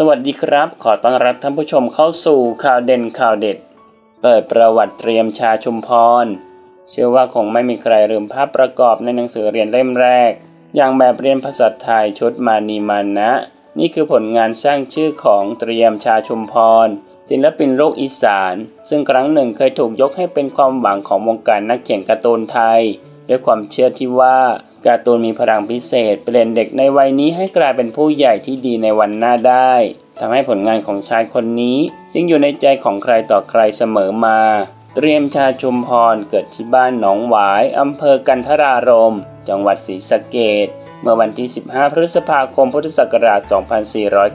สวัสดีครับ ขอต้อนรับท่านผู้ชมเข้าสู่ข่าวเด่นข่าวเด็ด เปิดประวัติเตรียมชาชุมพร เชื่อว่าคงไม่มีใครลืมภาพประกอบในหนังสือเรียนเล่มแรก อย่างแบบเรียนภาษาไทยชุดมานีมานะ นี่คือผลงานสร้างชื่อของเตรียมชาชุมพร ศิลปินโลกอีสาน ซึ่งครั้งหนึ่งเคยถูกยกให้เป็นความหวังของวงการนักเขียนการ์ตูนไทย ด้วยความเชื่อที่ว่า การ์ตูนมีพลังพิเศษ เปลี่ยนเด็กในวัยนี้ให้กลายเป็นผู้ใหญ่ที่ดีในวันหน้าได้ทำให้ผลงานของชายคนนี้ยังอยู่ในใจของใครต่อใครเสมอมา เตรียมชาชุมพรเกิดที่บ้านหนองหวายอำเภอกันทรารม จังหวัดศรีสะเกดเมื่อวันที่ 15 พฤษภาคม พุทธศักราช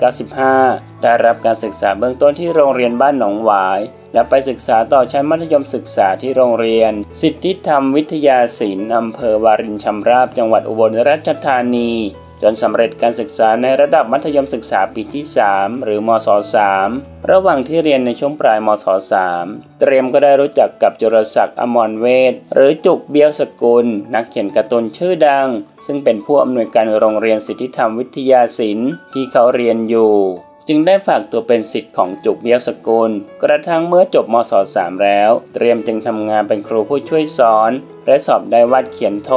2495 ได้รับการศึกษาเบื้องต้นที่โรงเรียนบ้านหนองหวาย และไปศึกษาต่อชั้นมัธยมศึกษาที่โรงเรียน สิทธิธรรมวิทยาศิลป์อำเภอวารินชำราบจังหวัดอุบลราชธานี จนสำเร็จการศึกษาในระดับมัธยมศึกษาปีที่ 3 หรือมศ3ระหว่างที่เรียนในช่วงปลายมศ3เตรียมก็ได้รู้จักกับจุรศักดิ์อมรเวทหรือจุกเบี้ยวสกุล นักเขียนการ์ตูนชื่อดัง ซึ่งเป็นผู้อำนวยการโรงเรียนสิทธิธรรมวิทยาศิลป์ที่เขาเรียนอยู่ จึงได้ฝากตัวเป็นสิทธิ์ของจุกเบี้ยวสกุล กระทั่งเมื่อจบมศ3แล้ว เตรียมจึงทำงานเป็นครูผู้ช่วยสอน และสอบได้วาดเขียนโท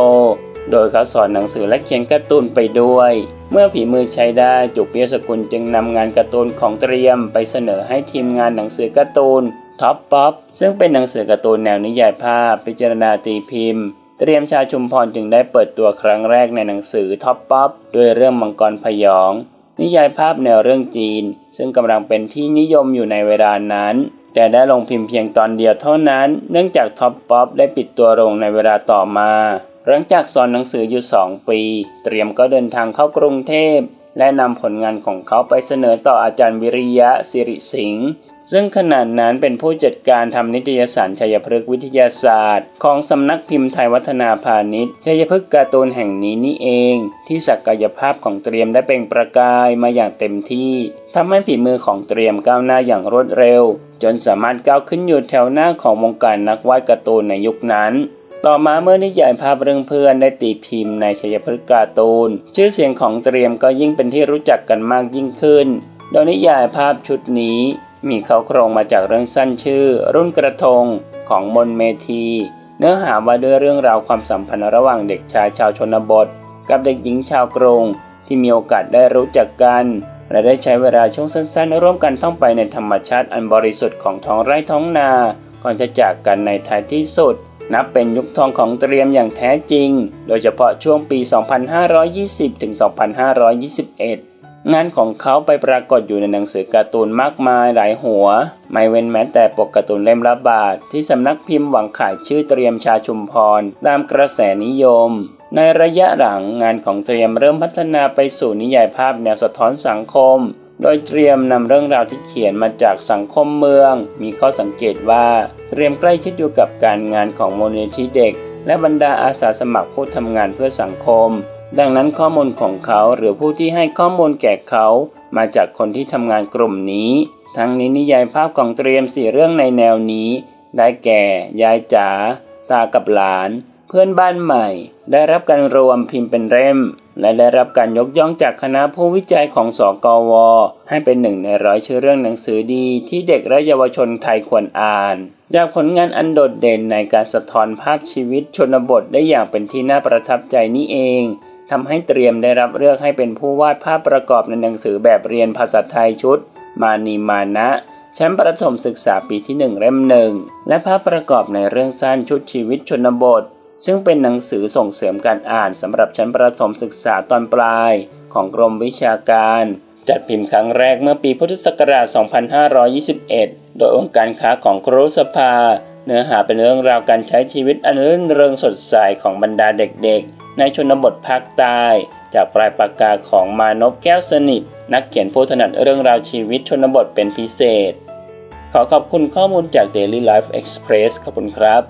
โดยเขาสอนหนังสือและเขียนการ์ตูนไปด้วย เมื่อฝีมือใช้ได้จุกเบี้ยวสกุลจึงนำงานการ์ตูนของเตรียม ไปเสนอให้ทีมงานหนังสือการ์ตูนท็อปป๊อปซึ่งเป็นหนังสือการ์ตูนแนวนิยายภาพ พิจารณาตีพิมพ์เตรียมชาชุมพรจึงได้เปิดตัวครั้งแรกในหนังสือท็อปป๊อปด้วยเรื่องมังกรผยอง นิยายภาพแนวเรื่องจีน ซึ่งกำลังเป็นที่นิยมอยู่ในเวลานั้น แต่ได้ลงพิมพ์เพียงตอนเดียวเท่านั้น เนื่องจากท็อปป๊อปได้ปิดตัวลงในเวลาต่อมา หลังจากสอนหนังสืออยู่ 2 ปี เตรียมก็เดินทางเข้ากรุงเทพและนำผลงานของเขาไปเสนอต่ออาจารย์วิริยะสิริสิงห ซึ่งขณะนั้นเป็นผู้จัดการทำนิตยสารชัยพฤกษ์วิทยาศาสตร์ ของสำนักพิมพ์ไทยวัฒนาพาณิชย์ชัยพฤกษ์การ์ตูนแห่งนี้นี่เอง ที่ศักยภาพของเตรียมได้เปล่งประกายมาอย่างเต็มที่ทำให้ฝีมือของเตรียมก้าวหน้าอย่างรวดเร็ว จนสามารถก้าวขึ้นอยู่แถวหน้าของวงการนักวาดการ์ตูนในยุคนั้นต่อมาเมื่อนิยายภาพเรื่องเพื่อนได้ตีพิมพ์ในชัยพฤกษ์การ์ตูน ชื่อเสียงของเตรียมก็ยิ่งเป็นที่รู้จักกันมากยิ่งขึ้น โดยนิยายภาพชุดนี้ มีเขาโครงมาจากเรื่องสั้นชื่อ รุ่นกระทงของมนเมทีเนื้อหาว่าด้วยเรื่องราวความสัมพันธ์ระหว่างเด็กชายชาวชนบท กับเด็กหญิงชาวกรุงที่มีโอกาสได้รู้จักกัน และได้ใช้เวลาช่วงสั้นๆ ร่วมกันท่องไปในธรรมชาติอันบริสุทธิ์ของท้องไร่ท้องนา ก่อนจะจากกันในท้ายที่สุด นับเป็นยุคทองของเตรียมอย่างแท้จริง โดยเฉพาะช่วงปี 2520ถึ งานของเขาไปปรากฏอยู่ในหนังสือการ์ตูนมากมายหลายหัว ไม่เว้นแม้แต่ปกการ์ตูนเล่มละบาท ที่สำนักพิมพ์หวังขายชื่อเตรียมชาชุมพร ตามกระแสนิยม ในระยะหลังงานของเตรียมเริ่มพัฒนาไปสู่นิยายภาพแนวสะท้อนสังคม โดยเตรียมนำเรื่องราวที่เขียนมาจากสังคมเมือง มีข้อสังเกตว่าเตรียมใกล้ชิดอยู่กับการงานของมูลนิธิเด็ก และบรรดาอาสาสมัครผู้ทำงานเพื่อสังคม ดังนั้นข้อมูลของเขาหรือผู้ที่ให้ข้อมูลแก่เขา มาจากคนที่ทำงานกลุ่มนี้ ทั้งนี้นิยายภาพของเตรียมสี่เรื่องในแนวนี้ ได้แก่ ยายจ๋าตากับหลาน เพื่อนบ้านใหม่ ได้รับการรวมพิมพ์เป็นเล่ม และได้รับการยกย่องจากคณะผู้วิจัยของสกว ให้เป็นหนึ่งในร้อยชื่อเรื่องหนังสือดีที่เด็กและเยาวชนไทยควรอ่านจากผลงานอันโดดเด่นในการสะท้อนภาพชีวิตชนบทได้อย่างเป็นที่น่าประทับใจนี้เอง ทำให้เตรียมได้รับเลือกให้เป็นผู้วาดภาพประกอบในหนังสือแบบเรียนภาษาไทยชุด มานีมานะชั้นประถมศึกษาปีที่ 1 เล่มหนึ่งและภาพประกอบในเรื่องสั้นชุดชีวิตชนบท ซึ่งเป็นหนังสือส่งเสริมการอ่านสำหรับชั้นประถมศึกษาตอนปลายของกรมวิชาการ จัดพิมพ์ครั้งแรกเมื่อปีพุทธศักราช 2521 โดยองค์การค้าของครูสภา เนื้อหาเป็นเรื่องราวการใช้ชีวิตอันรื่นเริงสดใสของบรรดาเด็กๆ ในชนบทภาคใต้จากปลายปากกาของมานพแก้วสนิท นักเขียนผู้ถนัดเรื่องราวชีวิตชนบทเป็นพิเศษ ขอขอบคุณข้อมูลจาก Daily Life Express ขอบคุณครับ